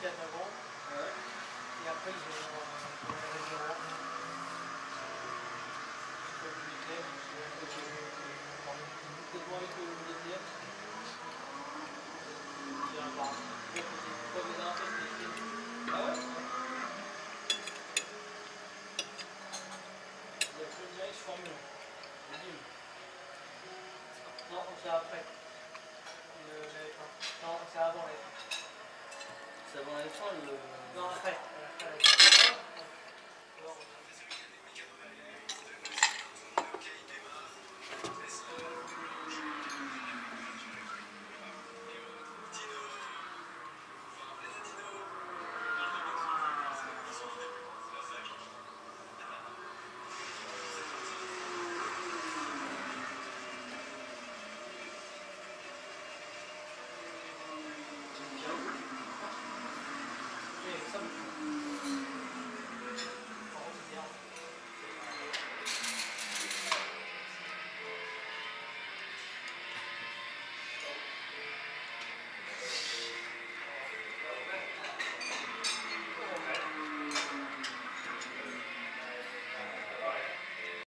4 novembre. Ouais. Et après, ils ont. Je sais pas le week-end, je sais pas Peut-être moins avec le deuxième. Il y a un bar. Pas des dernières fois, c'était écrit. Ouais? Il y a que le direct Formule 1. Le Nîmes. Non, c'est après. Le, la F1. Non, c'est avant la F1. C'est avant la fin le. Non, après.